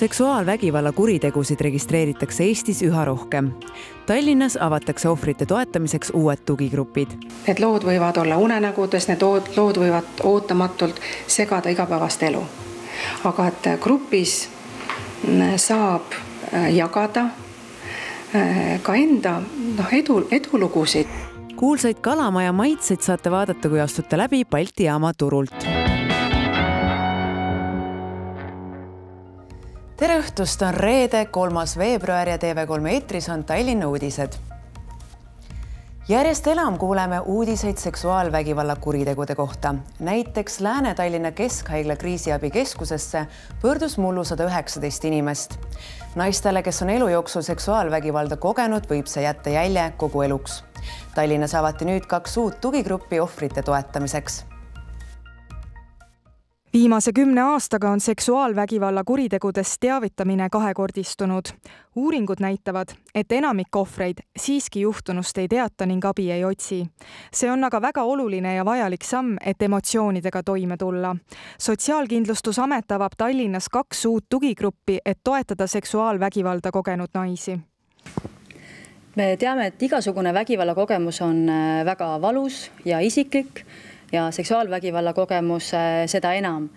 seksuaalvägivalla kuritegusid registreeritakse Eestis üha rohkem. Tallinnas avatakse ohvrite toetamiseks uued tugigrupid. Need lood võivad olla unenägudes, need lood võivad ootamatult segada igapäevast elu. aga et grupis saab jagada ka enda noh, edu, edulugusid. kuulsaid Kalamaja maitseid saate vaadata, kui astute läbi Balti jaama turult tere õhtust, on reede, kolmas veebruar ja TV3 eetris on Tallinna uudised. järjest enam kuuleme uudiseid seksuaalvägivalla kuritegude kohta. näiteks Lääne-Tallinna Keskhaigla kriisiabikeskusesse pöördus mullu sada üheksateist inimest. naistele, kes on elu jooksul seksuaalvägivalda kogenud, võib see jätta jälje kogu eluks. Tallinnas avati nüüd kaks uut tugigruppi ohvrite toetamiseks viimase kümne aastaga on seksuaalvägivalla kuritegudest teavitamine kahekordistunud. uuringud näitavad, et enamik ohvreid siiski juhtunust ei teata ning abi ei otsi. see on aga väga oluline ja vajalik samm, et emotsioonidega toime tulla. sotsiaalkindlustusamet avab Tallinnas kaks uut tugigruppi, et toetada seksuaalvägivalda kogenud naisi me teame, et igasugune vägivallakogemus on äh, väga valus ja isiklik ja seksuaalvägivalla kogemus seda enam.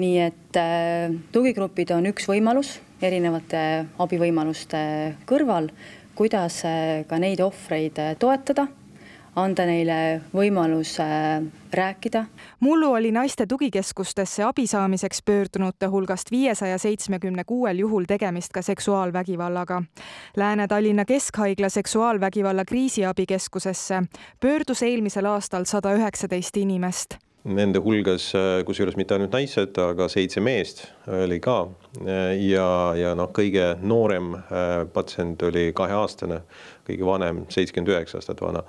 nii et äh, tugigrupid on üks võimalus erinevate abivõimaluste kõrval, kuidas äh, ka neid ohvreid äh, toetada anda neile võimalus rääkida. mullu oli naiste tugikeskustesse abi saamiseks pöördunute hulgast viiesaja seitsmekümne kuuel juhul tegemist ka seksuaalvägivallaga. Lääne-Tallinna Keskhaigla seksuaalvägivalla kriisiabikeskusesse pöördus eelmisel aastal sada üheksateist inimest Nende hulgas, kusjuures mitte ainult naised, aga seitse meest oli ka. ja, ja noh, kõige noorem patsient oli kaheaastane, kõige vanem seitsekümmend üheksa aastat vana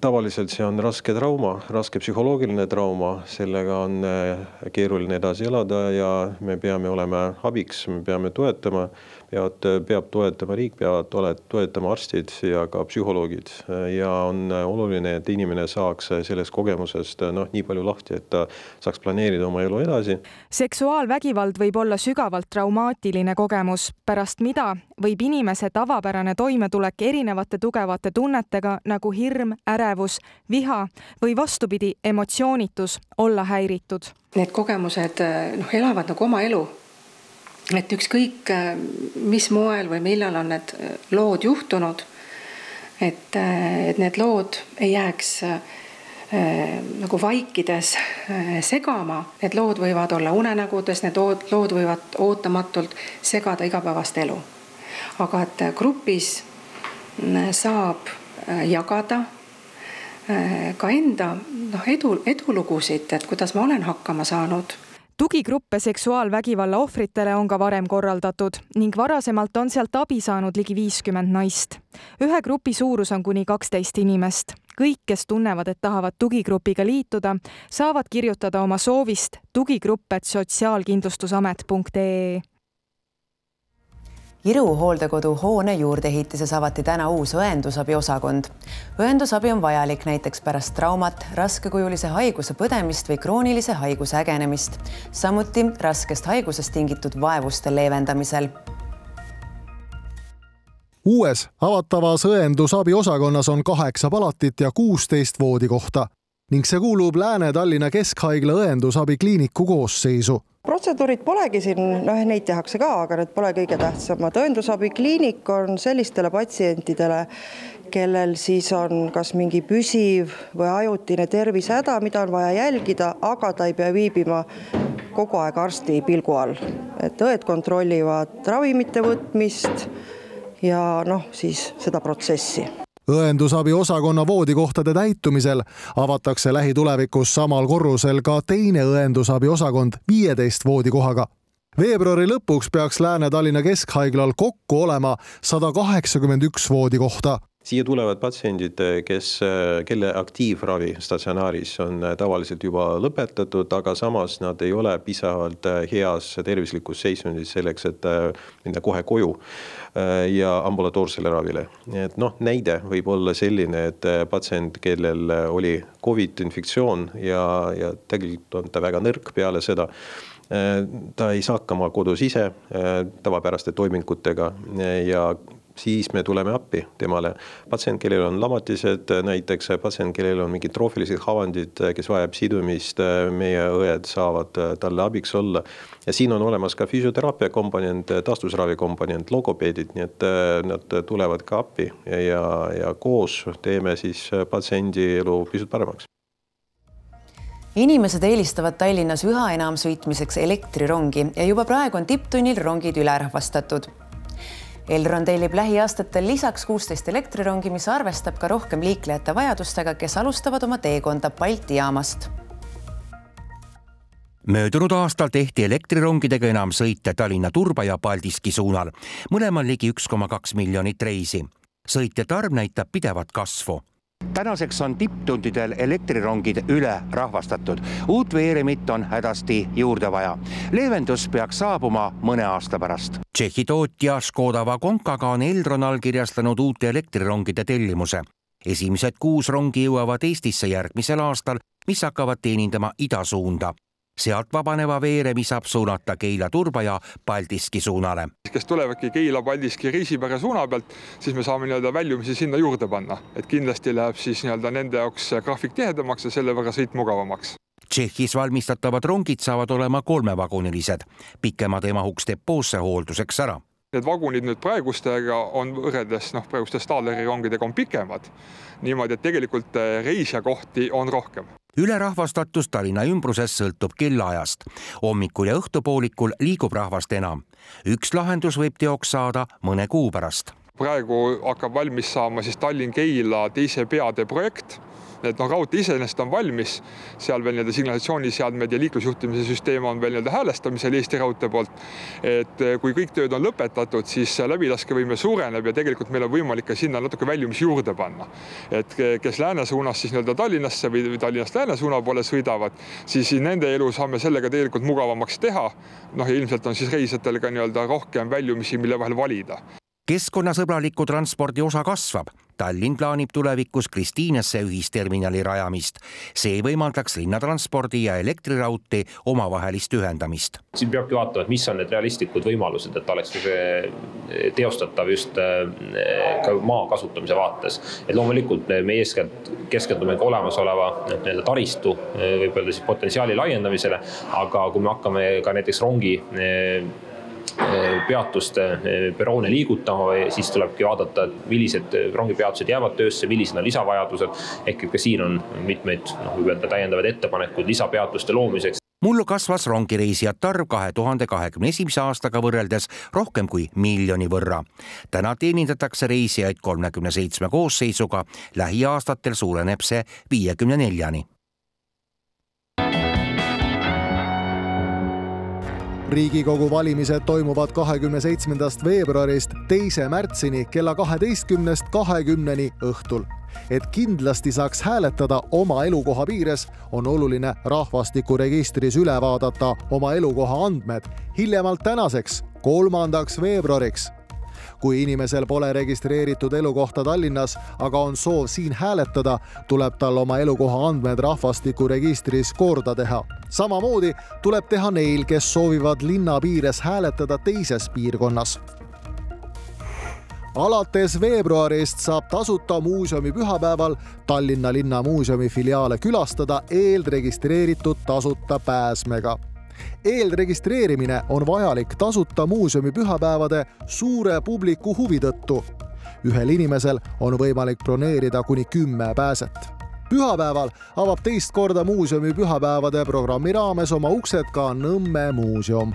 tavaliselt see on raske trauma, raske psühholoogiline trauma, sellega on äh, keeruline edasi elada ja me peame olema abiks, me peame toetama peavad, peab toetama riik, peavad toetama arstid ja ka psühholoogid. ja on oluline, et inimene saaks sellest kogemusest noh, nii palju lahti, et ta saaks planeerida oma elu edasi. seksuaalvägivald võib olla sügavalt traumaatiline kogemus, pärast mida võib inimese tavapärane toimetulek erinevate tugevate tunnetega nagu hirm, ärevus, viha või vastupidi, emotsioonitus olla häiritud. Need kogemused noh, elavad nagu oma elu et ükskõik äh, mis moel või millal on need äh, lood juhtunud, et, äh, et need lood ei jääks nagu vaikides segama, need lood võivad olla unenägudes, need lood võivad ootamatult segada igapäevast elu. aga et grupis saab jagada ka enda noh, edu, edulugusid, et kuidas ma olen hakkama saanud tugigruppe seksuaalvägivalla ohvritele on ka varem korraldatud ning varasemalt on sealt abi saanud ligi viiskümmend naist. ühe grupi suurus on kuni kaksteist inimest. kõik, kes tunnevad, et tahavad tugigrupiga liituda, saavad kirjutada oma soovist tugigrupp.sotsiaalkindlustusamet.ee Iru hooldekodu hoone juurdeehitises avati täna uus õendusabiosakond. õendusabi on vajalik näiteks pärast traumat, raskekujulise haiguse põdemist või kroonilise haiguse ägenemist, samuti raskest haigusest tingitud vaevuste leevendamisel uues avatavas õendusabi osakonnas on kaheksa palatit ja kuusteist voodikohta ning see kuulub Lääne-Tallinna Keskhaigla õendusabikliiniku koosseisu protseduurid polegi siin, noh, neid tehakse ka, aga need pole kõige tähtsamad. õendusabikliinik on sellistele patsientidele, kellel siis on kas mingi püsiv või ajutine tervisehäda, mida on vaja jälgida, aga ta ei pea viibima kogu aeg arsti pilgu all. et õed kontrollivad ravimite võtmist ja noh, siis seda protsessi õendusabi osakonna voodikohtade täitumisel avatakse lähitulevikus samal korrusel ka teine õendusabi osakond viieteist voodikohaga. veebruari lõpuks peaks Lääne-Tallinna Keskhaiglal kokku olema sada kaheksakümmend üks voodikohta siia tulevad patsiendid, kes, kelle aktiivravi statsionaaris on tavaliselt juba lõpetatud, aga samas nad ei ole piisavalt heas tervislikus seisundis selleks, et minna kohe koju ja ambulatoorsele ravile. et noh, näide võib olla selline, et patsient, kellel oli Covid infektsioon ja, ja tegelikult on ta väga nõrk peale seda ta ei saa hakkama kodus ise tavapäraste toimingutega ja siis me tuleme appi temale. patsient, kellel on lamatised näiteks, patsient, kellel on mingid troofilised havandid, kes vajab sidumist, meie õed saavad talle abiks olla. ja siin on olemas ka füsioteraapia komponent, taastusravi komponent, logopeedid, nii et nad tulevad ka appi ja, ja koos teeme siis patsiendi elu pisut paremaks inimesed eelistavad Tallinnas üha enam sõitmiseks elektrirongi ja juba praegu on tipptunnil rongid ülerahvastatud Elron tellib lähiaastatel lisaks kuusteist elektrirongi, mis arvestab ka rohkem liiklejate vajadustega, kes alustavad oma teekonda Balti jaamast. Möödunud aastal tehti elektrirongidega enam sõite Tallinna Turba ja Paldiski suunal, mõlemal ligi üks koma kaks miljonit reisi. sõitjate arv näitab pidevat kasvu tänaseks on tipptundidel elektrirongid ülerahvastatud. uut veeremit on hädasti juurde vaja. leevendus peaks saabuma mõne aasta pärast. Tšehhi tootja Škoda Vagonkaga on Elron allkirjastanud uute elektrirongide tellimuse. esimesed kuus rongi jõuavad Eestisse järgmisel aastal, mis hakkavad teenindama idasuunda sealt vabaneva veeremi saab suunata Keila-Turba ja Paldiski suunale. kes tulevadki Keila-Paldiski Riisipere suuna pealt, siis me saame nii-öelda väljumisi sinna juurde panna, et kindlasti läheb siis nii-öelda nende jaoks graafik tihedamaks ja selle võrra sõit mugavamaks. Tšehhis valmistatavad rongid saavad olema kolmevagunilised, pikemad ei mahuks depoosse hoolduseks ära need vagunid nüüd praegustega on võrreldes noh, praeguste Stahleri rongidega on pikemad. niimoodi, et tegelikult reisijakohti on rohkem ülerahvastatus Tallinna ümbruses sõltub kellaajast. hommikul ja õhtupoolikul liigub rahvast enam. üks lahendus võib teoks saada mõne kuu pärast. Praegu hakkab valmis saama siis Tallinn-Keila teise peatee projekt et noh, raudtee iseenesest on valmis, seal veel nii-öelda signalisatsiooniseadmed ja liiklusjuhtimise süsteem on veel nii-öelda häälestamisel Eesti Raudtee poolt. et eh, kui kõik tööd on lõpetatud, siis läbilaskevõime suureneb ja tegelikult meil on võimalik ka sinna natuke väljumisi juurde panna. et kes lääne suunas siis nii-öelda Tallinnasse või Tallinnast lääne suuna poole sõidavad, siis nende elu saame sellega tegelikult mugavamaks teha. noh, ja ilmselt on siis reisijatel ka nii-öelda rohkem väljumisi, mille vahel valida keskkonnasõbraliku transpordi osa kasvab. Tallinn plaanib tulevikus Kristiinesse ühisterminali rajamist. see võimaldaks linnatranspordi ja elektriraudtee omavahelist ühendamist. siin peabki vaatama, et mis on need realistlikud võimalused, et oleks teostatav just äh, ka maa kasutamise vaates. et loomulikult me eeskätt keskendume ka olemasoleva nii-öelda taristu, äh, võib öelda siis potentsiaali laiendamisele, aga kui me hakkame ka näiteks rongi äh, peatuste eh, perroone liigutama, siis tulebki vaadata, et millised rongipeatused jäävad töösse, millised on lisavajadused. ehk et ka siin on mitmeid, noh, võib öelda täiendavaid ettepanekuid lisapeatuste loomiseks mullu kasvas rongireisijate arv kahe tuhande kahekümne esimese aastaga võrreldes rohkem kui miljoni võrra. täna teenindatakse reisijaid kolmekümne seitsme koosseisuga, lähiaastatel suureneb see viiekümne neljani riigikogu valimised toimuvad kahekümne seitsmendast veebruarist teise märtsini kella kaheteistkümnest kahekümneni õhtul. et kindlasti saaks hääletada oma elukoha piires, on oluline rahvastikuregistris üle vaadata oma elukoha andmed hiljemalt tänaseks, kolmandaks veebruariks kui inimesel pole registreeritud elukohta Tallinnas, aga on soov siin hääletada, tuleb tal oma elukoha andmed rahvastikuregistris korda teha. samamoodi tuleb teha neil, kes soovivad linna piires hääletada teises piirkonnas alates veebruarist saab tasuta muuseumi pühapäeval Tallinna Linnamuuseumi filiaale külastada eelregistreeritud tasuta pääsmega eelregistreerimine on vajalik tasuta muuseumi pühapäevade suure publiku huvi tõttu. ühel inimesel on võimalik broneerida kuni kümme pääset pühapäeval avab teist korda muuseumi pühapäevade programmi raames oma uksed ka Nõmme muuseum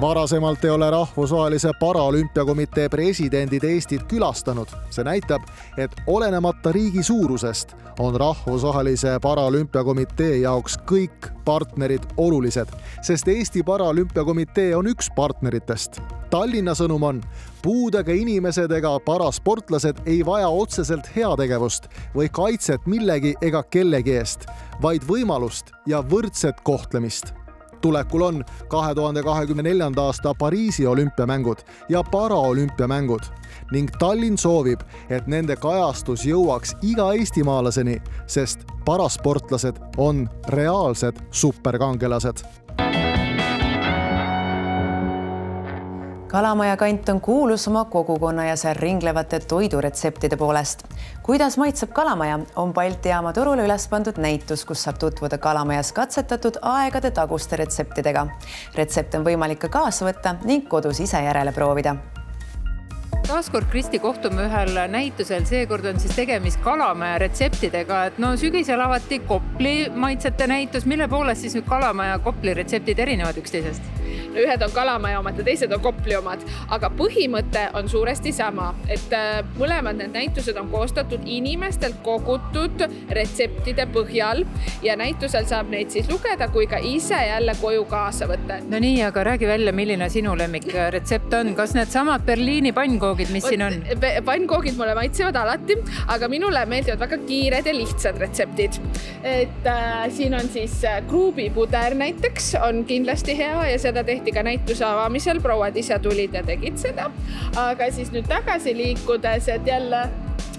varasemalt ei ole Rahvusvahelise Paralümpiakomitee presidendid Eestit külastanud. see näitab, et olenemata riigi suurusest on Rahvusvahelise Paralümpiakomitee jaoks kõik partnerid olulised, sest Eesti Paralümpiakomitee on üks partneritest. Tallinna sõnum on, puudega inimesed ega parasportlased ei vaja otseselt heategevust või kaitset millegi ega kellegi eest, vaid võimalust ja võrdset kohtlemist tulekul on kahe tuhande kahekümne neljanda aasta Pariisi olümpiamängud ja paraolümpiamängud. Ning Tallinn soovib, et nende kajastus jõuaks iga eestimaalaseni, sest parasportlased on reaalsed superkangelased kalamaja kant on kuulus oma kogukonna ja seal ringlevate toiduretseptide poolest. kuidas maitseb kalamaja, on Balti jaama turule üles pandud näitus, kus saab tutvuda kalamajas katsetatud aegade taguste retseptidega. retsepte on võimalik ka kaasa võtta ning kodus ise järele proovida taaskord Kristi kohtume ühel näitusel, seekord on siis tegemist Kalamaja retseptidega, et no sügisel avati Kopli maitsete näitus, mille poolest siis nüüd Kalamaja ja Kopli retseptid erinevad üksteisest? Ühed on Kalamaja omad ja teised on Kopli omad, aga põhimõte on suuresti sama, et äh, mõlemad need näitused on koostatud inimestelt kogutud retseptide põhjal ja näitusel saab neid siis lugeda kui ka ise jälle koju kaasa võtta. no nii, aga räägi välja, milline sinu lemmikretsept on, kas needsamad Berliini pannkoogid? mis siin on? pannkoogid mulle maitsevad alati, aga minule meeldivad väga kiired ja lihtsad retseptid. et äh, siin on siis äh, kruubipuder näiteks on kindlasti hea ja seda tehti ka näituse avamisel, prouad ise tulid ja tegid seda. aga siis nüüd tagasi liikudes, et jälle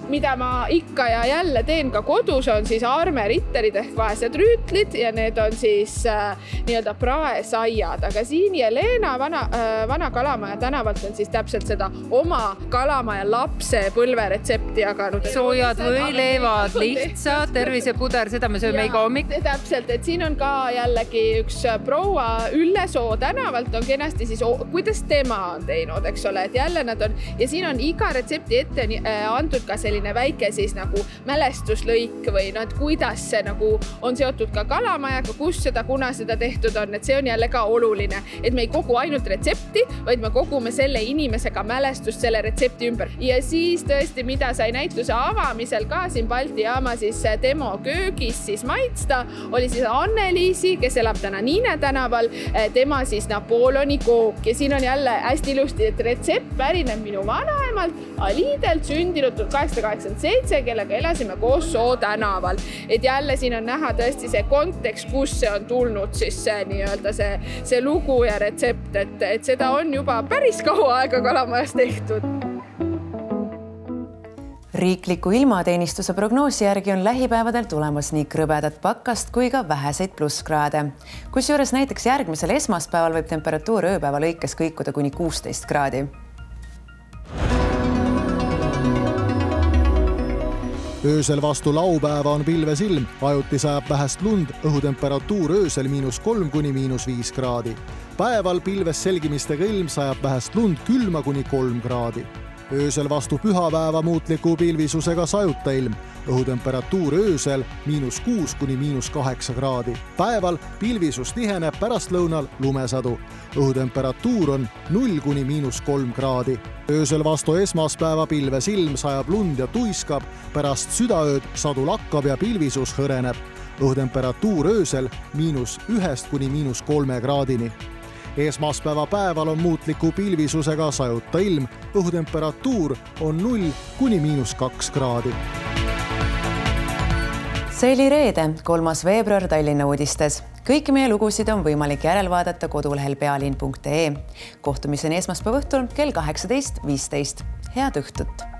mida ma ikka ja jälle teen ka kodus, on siis aarmeritterid ehk vaesed rüütlid ja need on siis äh, nii-öelda praesaiad, aga siin Jelena vana äh,, vana Kalamaja tänavalt on siis täpselt seda oma Kalamaja lapsepõlve retsepti jaganud. soojad võileivad, lihtsad, tervisepuder, seda me sööme ja, iga hommik. täpselt, et siin on ka jällegi üks proua Ülle Soo tänavalt on kenasti siis, kuidas tema on teinud, eks ole, et jälle nad on ja siin on iga retsepti ette äh, antud ka selline selline väike siis nagu mälestuslõik või noh, et kuidas see nagu on seotud ka kalamajaga, kus seda, kuna seda tehtud on, et see on jälle ka oluline, et me ei kogu ainult retsepti, vaid me kogume selle inimesega mälestust selle retsepti ümber. ja siis tõesti, mida sai näituse avamisel ka siin Balti jaama siis demo köögis siis maitsta, oli siis Anneliisi, kes elab täna Niine tänaval, tema siis Napoleoni kook ja siin on jälle hästi ilusti, et retsept pärineb minu vanaemalt Alidelt sündinud tuhat kaheksasada kaheksakümmend seitse, kellega elasime koos Soo tänaval. et jälle siin on näha tõesti see kontekst, kust see on tulnud siis see nii-öelda see, see lugu ja retsept, et, et seda on juba päris kaua aega Kalamajas tehtud riikliku ilmateenistuse prognoosi järgi on lähipäevadel tulemas nii krõbedat pakkast kui ka väheseid plusskraade. kusjuures näiteks järgmisel esmaspäeval võib temperatuur ööpäeva lõikes kõikuda kuni kuusteist kraadi öösel vastu laupäeva on pilves ilm, ajuti sajab vähest lund, õhutemperatuur öösel miinus kolm kuni miinus viis kraadi. päeval pilves selgimistega ilm sajab vähest lund, külma kuni kolm kraadi. Öösel vastu pühapäeva muutliku pilvisusega sajuta ilm, õhutemperatuur öösel miinus kuus kuni miinus kaheksa kraadi. päeval pilvisus tiheneb, pärastlõunal lumesadu. õhutemperatuur on null kuni miinus kolm kraadi. öösel vastu esmaspäeva pilves ilm sajab lund ja tuiskab, pärast südaööd sadu lakkab ja pilvisus hõreneb. õhutemperatuur öösel miinus ühest kuni miinus kolme kraadini esmaspäeva päeval on muutliku pilvisusega sajuta ilm, õhutemperatuur on null kuni miinus kaks kraadi see oli reede, kolmas veebruar Tallinna uudistes. kõiki meie lugusid on võimalik järelvaadata kodulehel pealinn.ee. kohtumiseni esmaspäeva õhtul kell kaheksateist viisteist. head õhtut